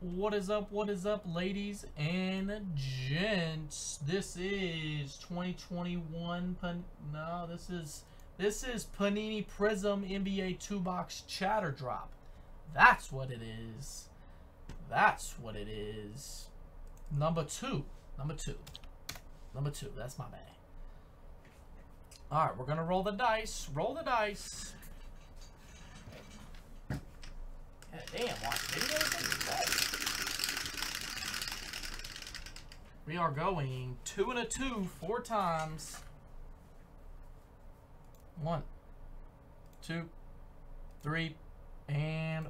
What is up? What is up, ladies and gents? This is 2021. Pan- no, this is this is Panini Prizm NBA two box chatter drop. That's what it is. That's what it is. Number two. Number two. Number two. That's my man. All right, we're gonna roll the dice. Roll the dice. Damn, watch videos. We are going two and a two four times. One, two, three, and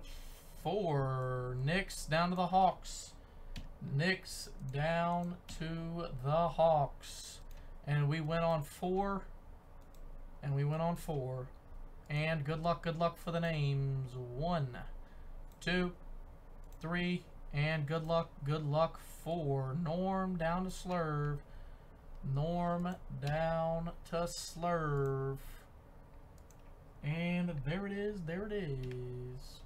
four. Knicks down to the Hawks. Knicks down to the Hawks. And we went on four. And we went on four. And good luck, good luck for the names. One, two, three, and good luck, good luck for Norm down to Slurve. Norm down to Slurve. And there it is, there it is.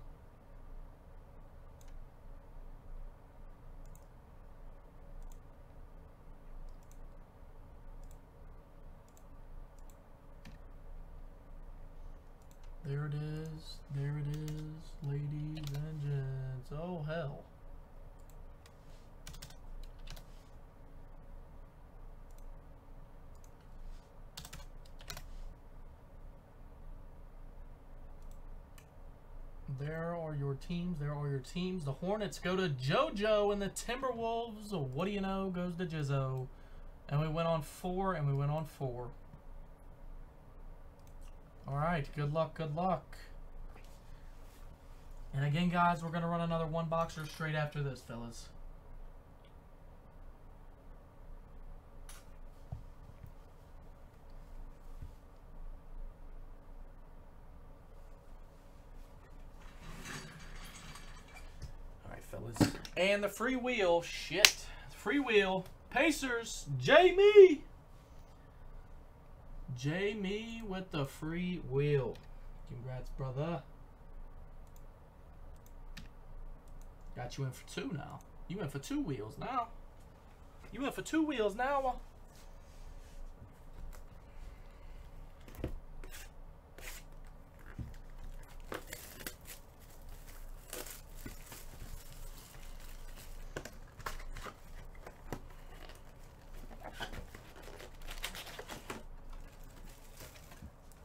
There it is, there it is, ladies and gents. Oh, hell. There are your teams. There are your teams. The Hornets go to JoJo, and the Timberwolves, what do you know, goes to Jizzo. And we went on four, and we went on four. All right, good luck, good luck. And again, guys, we're going to run another one boxer straight after this, fellas. All right, fellas. And the free wheel, shit. Free wheel. Pacers, Jamie. Jamie with the free wheel. Congrats, brother. Got you in for two now. You in for two wheels now. You in for two wheels now.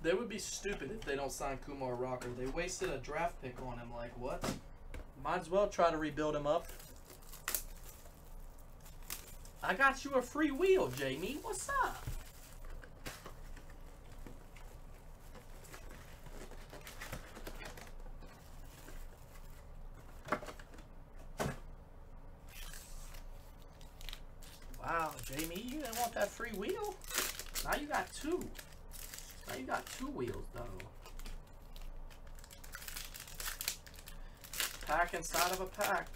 They would be stupid if they don't sign Kumar Rocker. They wasted a draft pick on him. Like, what? Might as well try to rebuild him up. I got you a free wheel, Jamie. What's up? Wow, Jamie, you didn't want that free wheel? Now you got two. Now you got two wheels, though. Pack inside of a pack.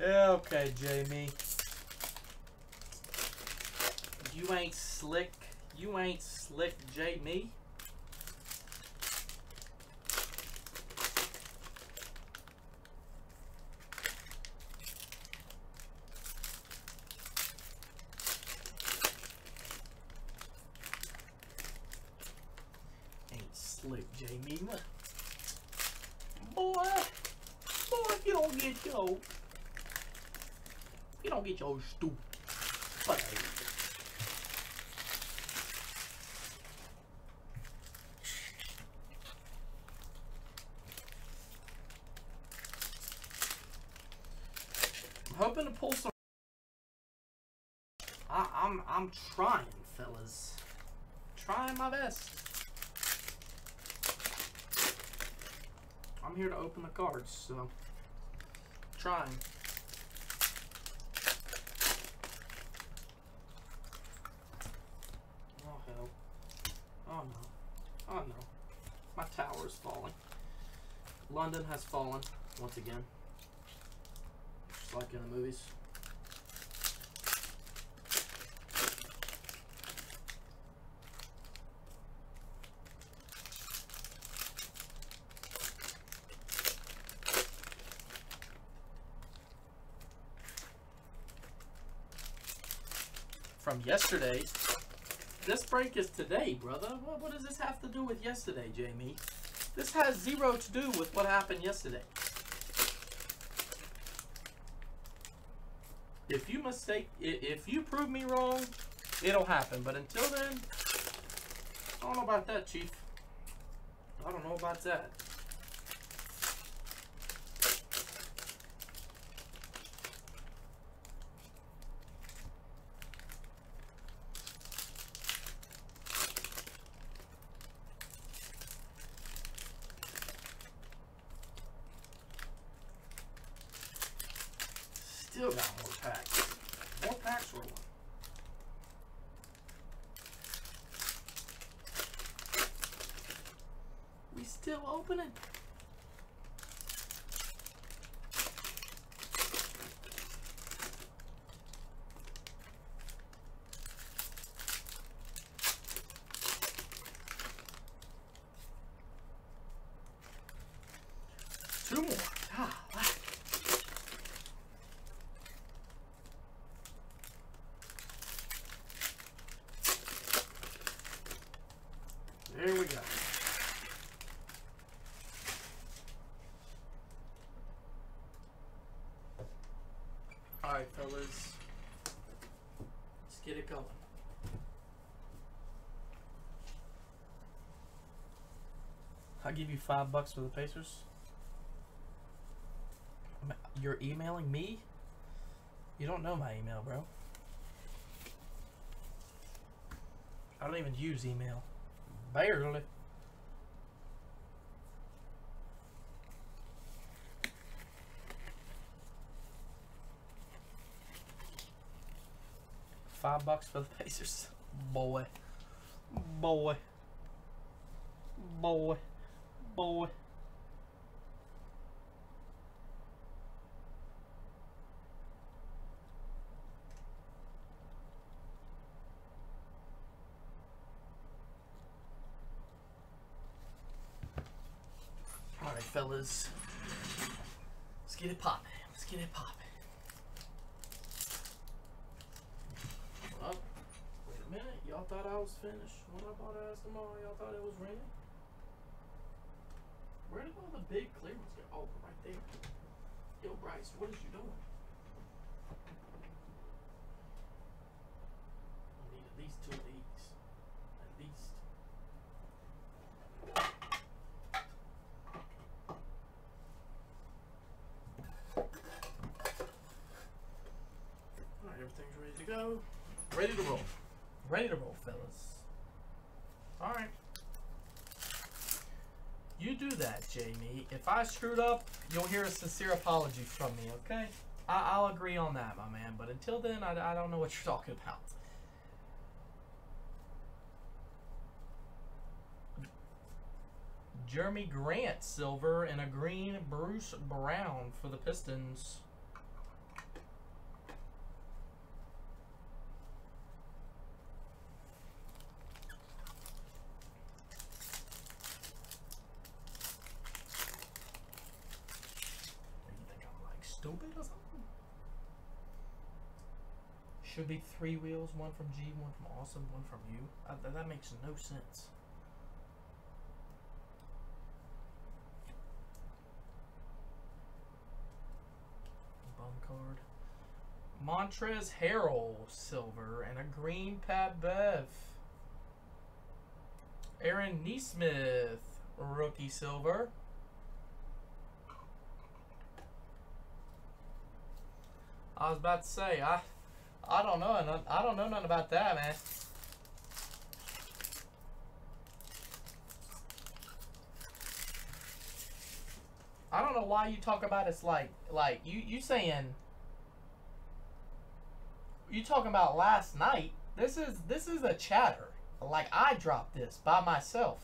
Okay, Jamie. You ain't slick. You ain't slick, Jamie. Ain't Jamie. Boy, boy, if you don't get your, if you don't get your stupid. I'm hoping to pull some. I, I'm I'm trying, fellas. Trying my best. Here to open the cards, so trying. Oh hell. Oh no. Oh no. My tower is falling. London has fallen once again. Just like in the movies. From yesterday. This break is today, brother. What, what does this have to do with yesterday, Jamie? This has zero to do with what happened yesterday. If you mistake, if you prove me wrong, it'll happen. But until then, I don't know about that, Chief. I don't know about that. Still got more packs. More packs rolling. We still opening. Two more. Ah, wow. There we go. Alright, fellas. Let's get it going. I'll give you five bucks for the Pacers. You're emailing me? You don't know my email, bro. I don't even use email. Barely. Five bucks for the Pacers. Boy. Boy. Boy. Boy. Alright, fellas. Let's get it poppin'. Let's get it poppin'. Well, wait a minute. Y'all thought I was finished. When I bought ass tomorrow, y'all thought it was raining? Where did all the big clear ones go? Oh, right there. Yo, Bryce, what is you doing? I need at least two of these. At least. Alright, everything's ready to go. Ready to roll. Ready to roll, fellas. Alright. You do that, Jamie. If I screwed up, you'll hear a sincere apology from me, okay? I- I'll agree on that, my man. But until then, I, I don't know what you're talking about. Jerami Grant, silver, and a green Bruce Brown for the Pistons. What do you think I'm like stupid or something? Should be three wheels, one from G, one from Awesome, one from you. Uh, th- that makes no sense. Bum card. Montrezl Harrell, silver, and a green Pat Bev. Aaron Nesmith, rookie silver. I was about to say, I, I don't know, I don't know nothing about that, man. I don't know why you talk about it's like, like you, you saying. You talking about last night? This is this is a chatter. Like I dropped this by myself.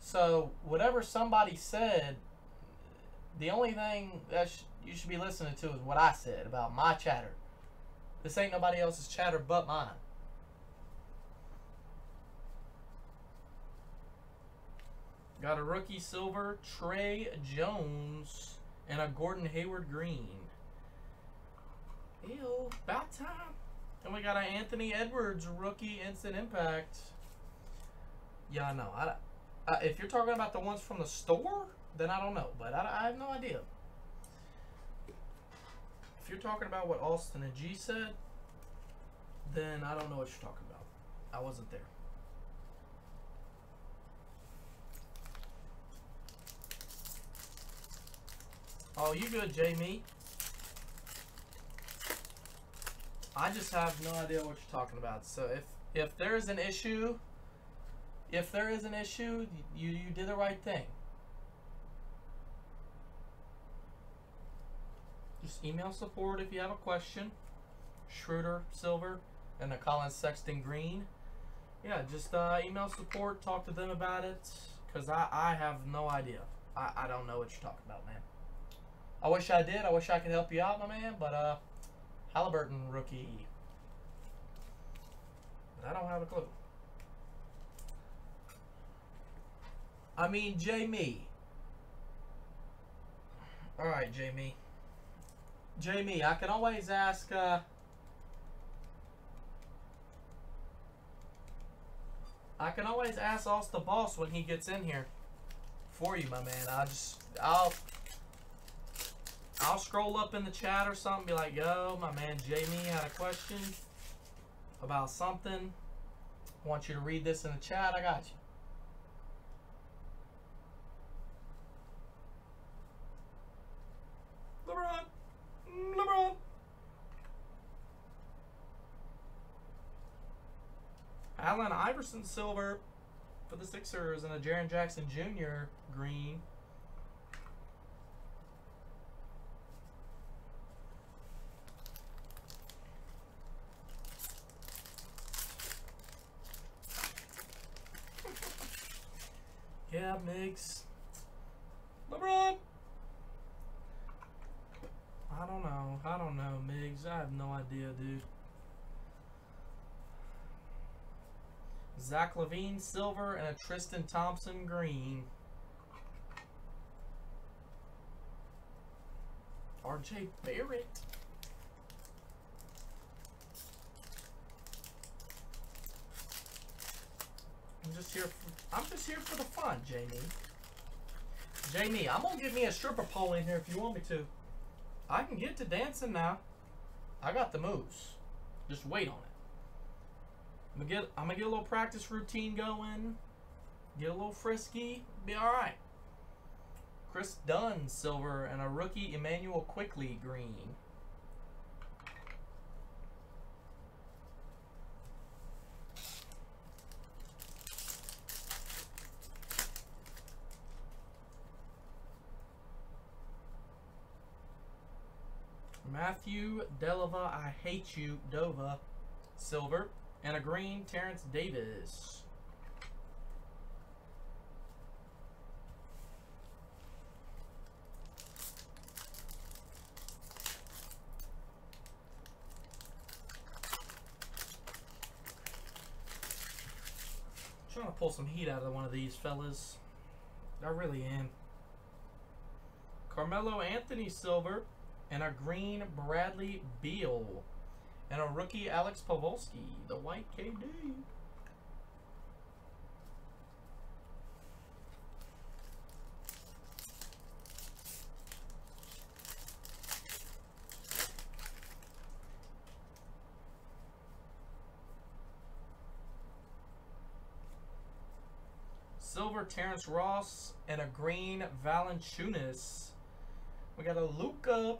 So whatever somebody said The only thing that sh- you should be listening to is what I said about my chatter. This ain't nobody else's chatter but mine. Got a rookie silver, Tre Jones, and a Gordon Hayward green. Ew, about time. And we got an Anthony Edwards rookie instant impact. Yeah, I know. I, uh, if you're talking about the ones from the store, then I don't know. But I, I have no idea. If you're talking about what Austin and G said, then I don't know what you're talking about. I wasn't there. Oh, you good, Jamie? I just have no idea what you're talking about. So if if there is an issue, if there is an issue, you you did the right thing. Just email support if you have a question. Schroeder Silver and the Collins Sexton Green. Yeah, just uh, email support, talk to them about it, because I, I have no idea. I, I don't know what you're talking about, man. I wish I did. I wish I could help you out, my man, but uh, Halliburton rookie. I don't have a clue. I mean, Jamie. All right, Jamie. Jamie, I can always ask. Uh, I can always ask Austin Boss when he gets in here for you, my man. I just, I'll, I'll scroll up in the chat or something, be like, yo, my man Jamie had a question about something. want you to read this in the chat. I got you. LeBron. LeBron. Allen Iverson silver for the Sixers and a Jaren Jackson Jr. green. yeah, Migs. LeBron. I don't know. I don't know, Migs. I have no idea, dude. Zach LaVine silver and a Tristan Thompson green. RJ Barrett. I'm just here for I'm just here for the fun, Jamie. Jamie, I'm gonna give me a stripper pole in here if you want me to. I can get to dancing now. I got the moves. Just wait on it. I'm gonna get I'm gonna get a little practice routine going. Get a little frisky. Be all right. Chris Dunn silver and a rookie Immanuel Quickley, green. Matthew Delava, I hate you, Dova, silver, and a green Terrence Davis. trying to pull some heat out of one of these fellas. I really am. Carmelo Anthony silver and a green Bradley Beal and a rookie Alex Pavolsky, the white KD. Silver Terrence Ross and a green Valanciunas. We got a Luka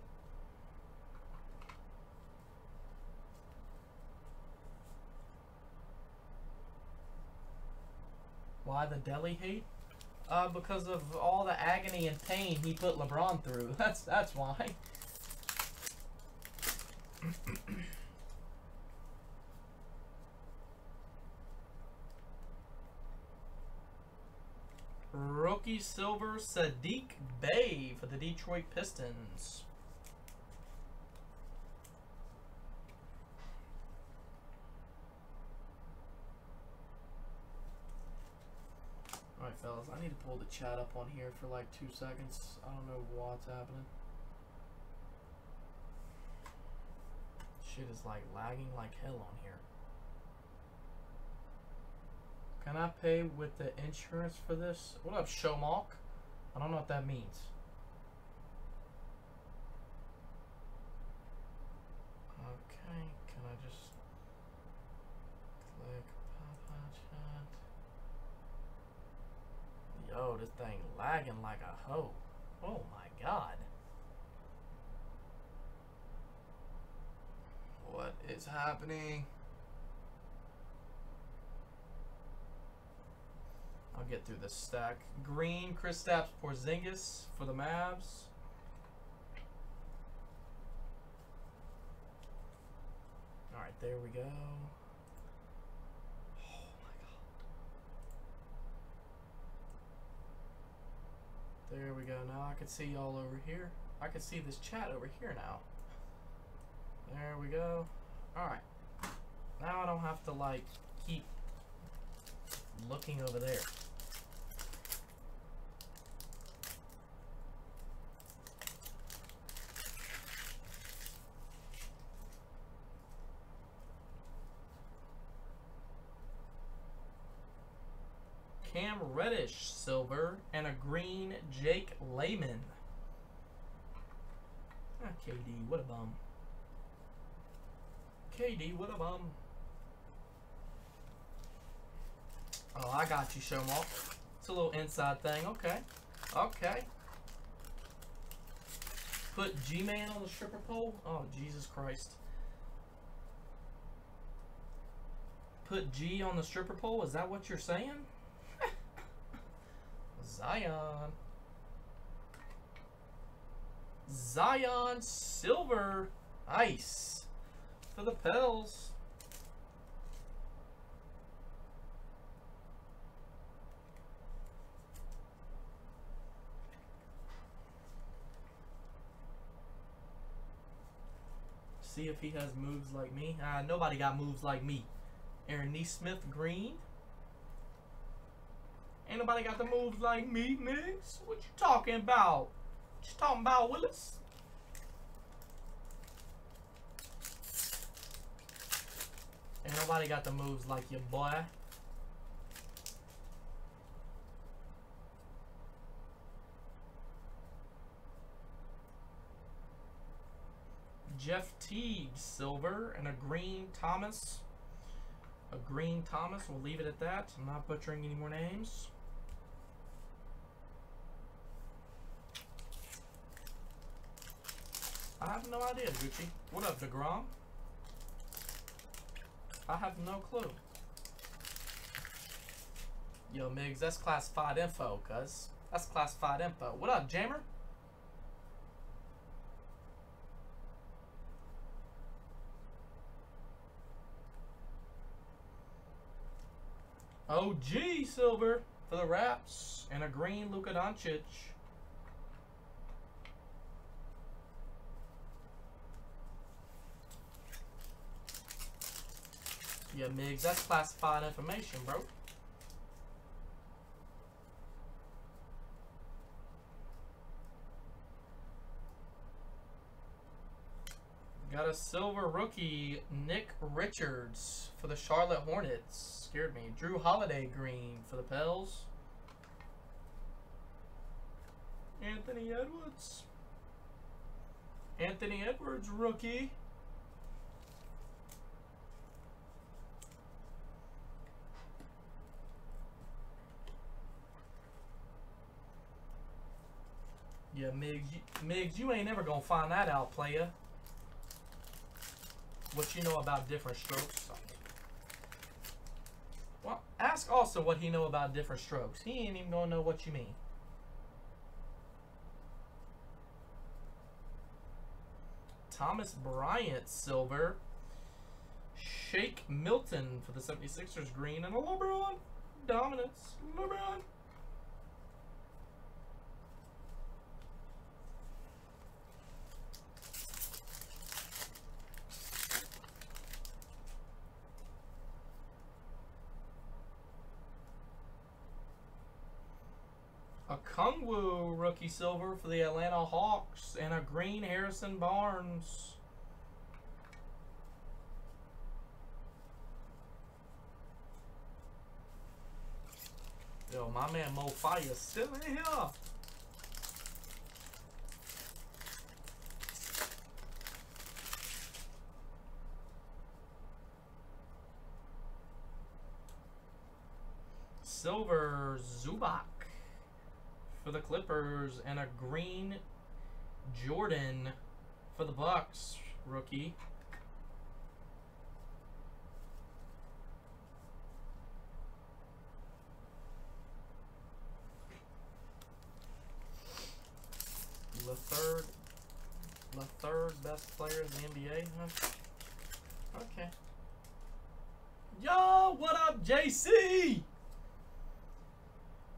Why the Delhi hate? Uh, because of all the agony and pain he put LeBron through. That's that's why. Rookie silver Saddiq Bey for the Detroit Pistons. Alright, fellas, I need to pull the chat up on here for like two seconds. I don't know what's happening. Shit is like lagging like hell on here. Can I pay with the insurance for this? What up, Showmalk? I don't know what that means. Okay, can I just Yo, this thing lagging like a hoe. Oh my god. What is happening? I'll get through this stack. Green, Kristaps Porzingis for the Mavs. All right, there we go. Oh my god. There we go. Now I can see y'all over here. I can see this chat over here now. There we go. All right. Now I don't have to like keep looking over there. Reddish, silver, and a green Jake Layman. Ah, KD, what a bum. KD, what a bum. Oh, I got you, Showmalk. It's a little inside thing. Okay. Okay. Put G-Man on the stripper pole? Oh, Jesus Christ. Put G on the stripper pole? Is that what you're saying? Zion. Zion Silver. Ice. For the Pels. See if he has moves like me. Uh, nobody got moves like me. Aaron Nesmith Green. Ain't nobody got the moves like me, Migs. What you talking about? What you talking about, Willis? Ain't nobody got the moves like your boy. Jeff Teague, silver, and a green Thomas. A green Thomas. We'll leave it at that. I'm not butchering any more names. I have no idea, Gucci. What up, DeGrom? I have no clue. Yo, Migs, that's classified info, cuz. That's classified info. What up, Jammer? OG silver for the Raps and a green Luka Doncic. Yeah, Migs, that's classified information, bro. Got a silver rookie, Nick Richards for the Charlotte Hornets. Scared me. Jrue Holiday green for the Pels. Anthony Edwards. Anthony Edwards rookie. Yeah, Migs, you, Migs, you ain't never gonna find that out, player. What you know about different strokes. Well, ask also what he know about different strokes. He ain't even gonna know what you mean. Thomas Bryant, silver. Shake Milton for the 76ers, green. And a LeBron. Dominance. LeBron. A Rookie silver for the Atlanta Hawks and a green Harrison Barnes. Yo, my man Mo Fire still in here. Silver Zubac for the Clippers and a green Jordan for the Bucks rookie. The third, the third best player in the NBA, huh? Okay. Yo, what up, JC?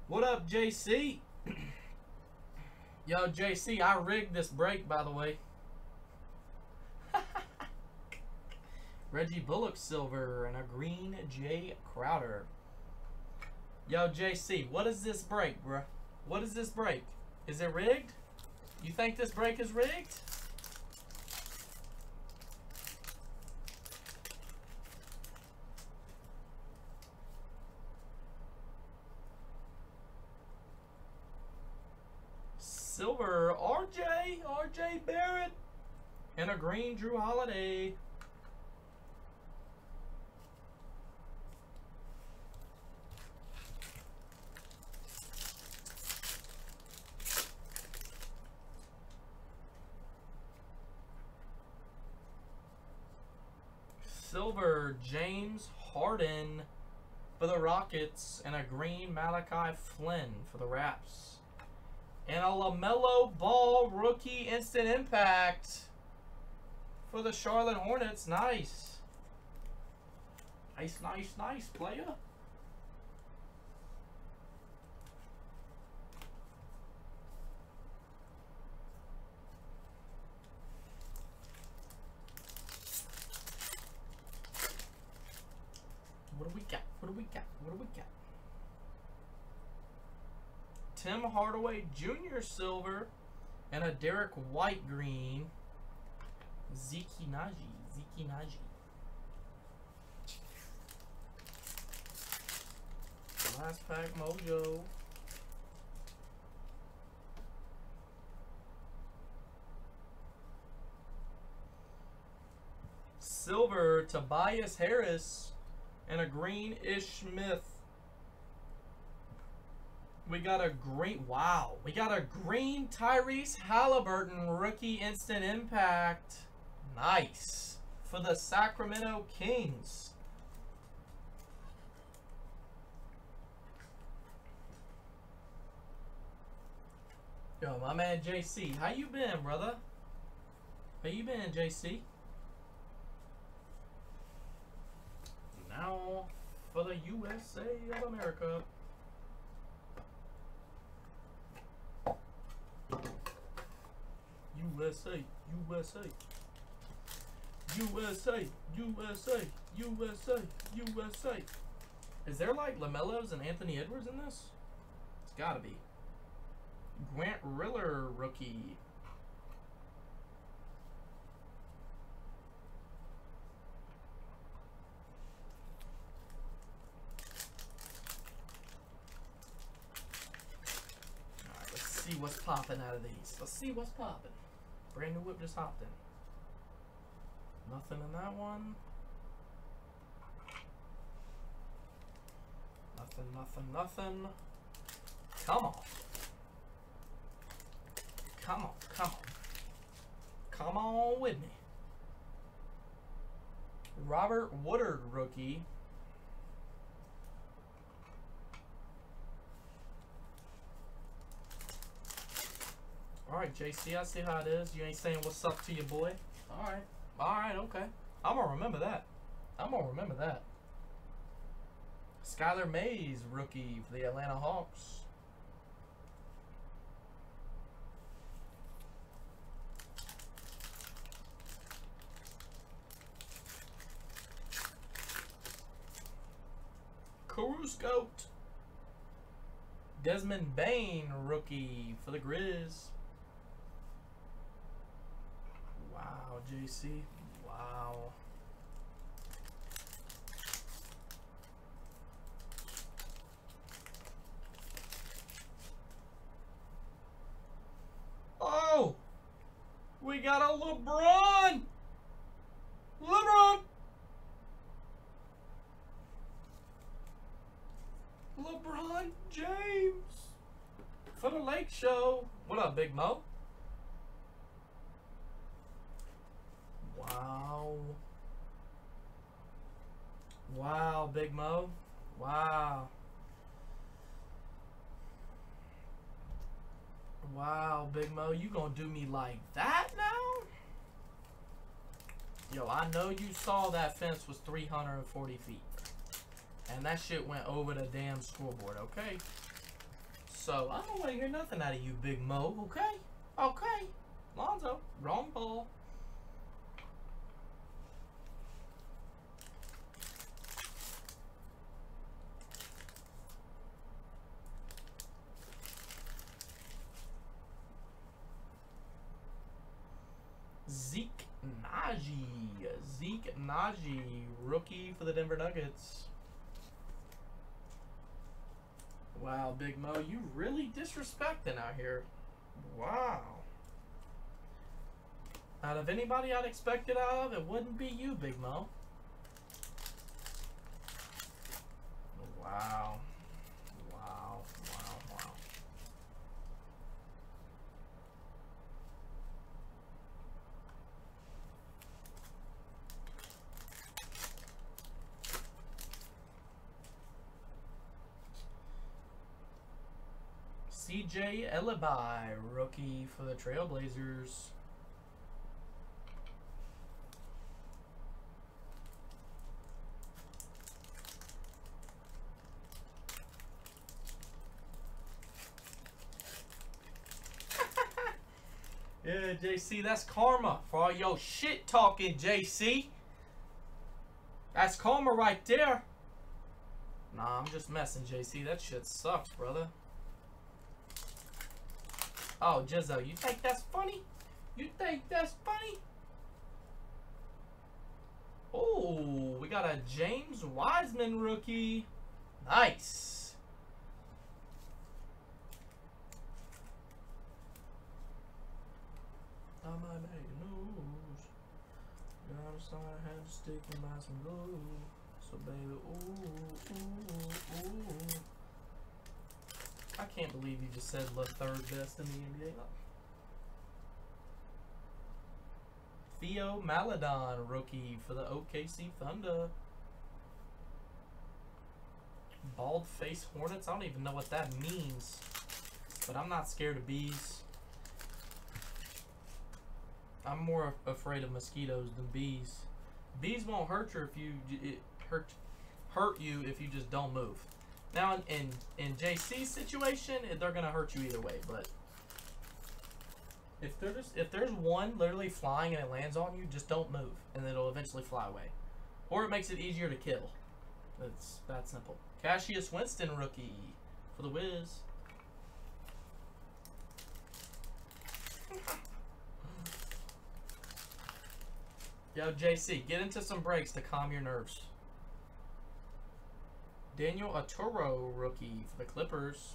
What up, JC? Yo, JC, I rigged this break, by the way. Reggie Bullock silver and a green Jae Crowder. Yo, JC, what is this break, bruh? What is this break? Is it rigged? You think this break is rigged? Silver, RJ, RJ Barrett, and a green Jrue Holiday. Silver, James Harden for the Rockets, and a green Malachi Flynn for the Raps. And a LaMelo Ball rookie instant impact for the Charlotte Hornets. Nice. Nice, nice, nice, player. What do we got? What do we got? What do we got? Tim Hardaway Jr. silver and a Derrick White green. Zeke Nnaji. Zeke Nnaji. Last pack mojo. Silver Tobias Harris and a green Ish Smith. We got a green, wow. We got a green Tyrese Halliburton rookie instant impact. Nice. For the Sacramento Kings. Yo, my man JC, how you been, brother? How you been, JC? Now for the USA of America. USA, USA, USA, USA, USA, USA. Is there like LaMelos and Anthony Edwards in this? It's gotta be. Grant Riller rookie. Alright, let's see what's popping out of these. Let's see what's popping. Brand new whip just hopped in. Nothing in that one. Nothing, nothing, nothing. Come on. Come on, come on. Come on with me. Robert Woodard rookie. Alright, JC, I see how it is. You ain't saying what's up to your boy. Alright. Alright, okay. I'm gonna remember that. I'm gonna remember that. Skylar Mays, rookie for the Atlanta Hawks. Caruso. Desmond Bane, rookie for the Grizz. Wow, JC. Wow. Oh! We got a LeBron! LeBron! LeBron James! For the Lake Show. What up, Big Mo? Wow. Big Mo. Wow. Wow, Big Mo, you gonna do me like that now? Yo, I know you saw that fence was 340 feet. And that shit went over the damn scoreboard, okay? So, I don't want to hear nothing out of you, Big Mo, okay? Okay. Lonzo, wrong ball. Zeke Nnaji. Zeke Nnaji, rookie for the Denver Nuggets. Wow, Big Mo, you really disrespecting out here. Wow. Out of anybody I'd expect it out of, it wouldn't be you, Big Mo. Wow. Wow, wow, wow. CJ Elleby, rookie for the Trailblazers. yeah, JC, that's karma for all your shit talking, JC. That's karma right there. Nah, I'm just messing, JC. That shit sucks, brother. Oh, Jizzo, you think that's funny? You think that's funny? Oh, we got a James Wiseman rookie. Nice. I a to stick glue. So baby, ooh, ooh, ooh. I can't believe you just said the third best in the NBA. Theo Maledon, rookie for the OKC Thunder. Bald face hornets. I don't even know what that means. But I'm not scared of bees. I'm more afraid of mosquitoes than bees. Bees won't hurt you if you it hurt hurt you if you just don't move. Now, in, in, in JC's situation, they're going to hurt you either way, but if there's, if there's one literally flying and it lands on you, just don't move, and it'll eventually fly away. Or it makes it easier to kill. It's that simple. Cassius Winston rookie for the Wiz. Yo, JC, get into some breaks to calm your nerves. Daniel Oturu, rookie for the Clippers.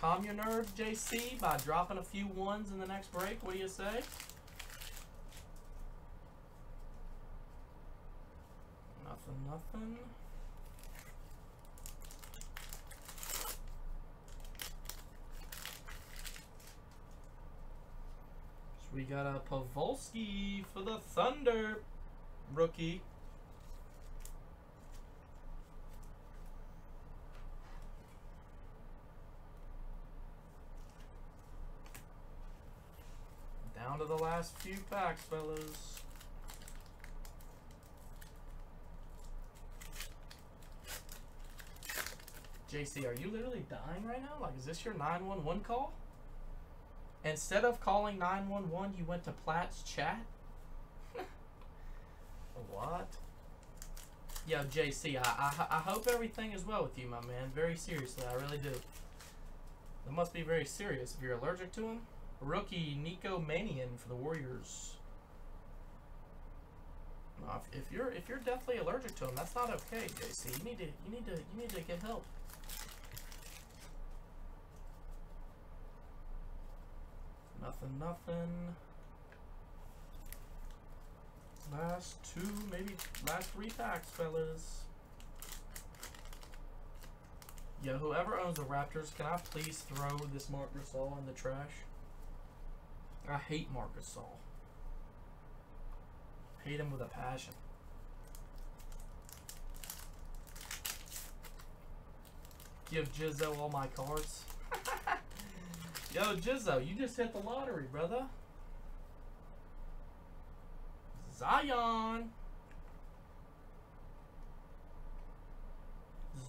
Calm your nerves, JC, by dropping a few ones in the next break. What do you say? Nothing, nothing. So we got a Pavolsky for the Thunder rookie. Down to the last few packs, fellas. JC, are you literally dying right now? Like, is this your 911 call? Instead of calling 911, you went to Platt's chat? What? Yo, JC, I, I, I hope everything is well with you, my man. Very seriously, I really do. It must be very serious if you're allergic to him. Rookie Nico Mannion for the Warriors. If, if you're if you're deathly allergic to him, that's not okay, JC. You need to you need to you need to get help. Nothing, nothing. Last two, maybe last three packs, fellas. Yo, whoever owns the Raptors, can I please throw this Marc Gasol in the trash? I hate Marc Gasol. Hate him with a passion. Give Jizzo all my cards. Yo, Jizzo, you just hit the lottery, brother. Zion.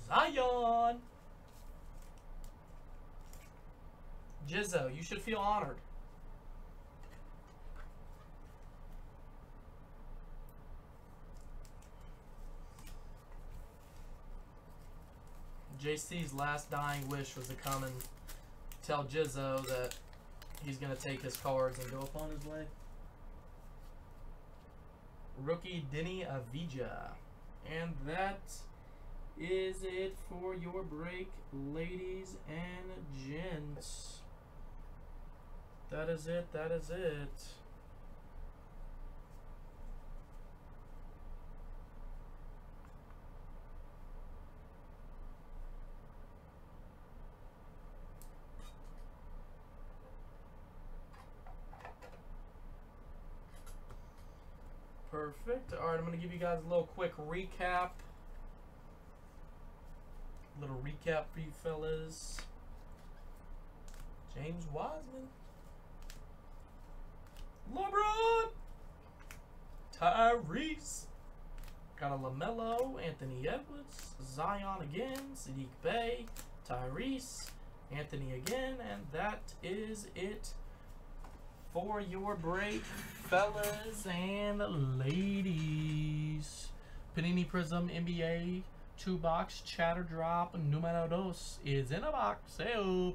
Zion. Jizzo, you should feel honored. JC's last dying wish was to come and tell Jizzo that he's going to take his cards and go upon his way. Rookie Deni Avdija. And that is it for your break, ladies and gents. That is it. That is it. Perfect. All right, I'm going to give you guys a little quick recap. Little recap for you fellas. James Wiseman. LeBron. Tyrese. Got a LaMelo, Anthony Edwards, Zion again, Saddiq Bey, Tyrese, Anthony again, and that is it for your break, fellas and ladies. Panini Prizm NBA two box chatter drop numero dos is in a box. Hey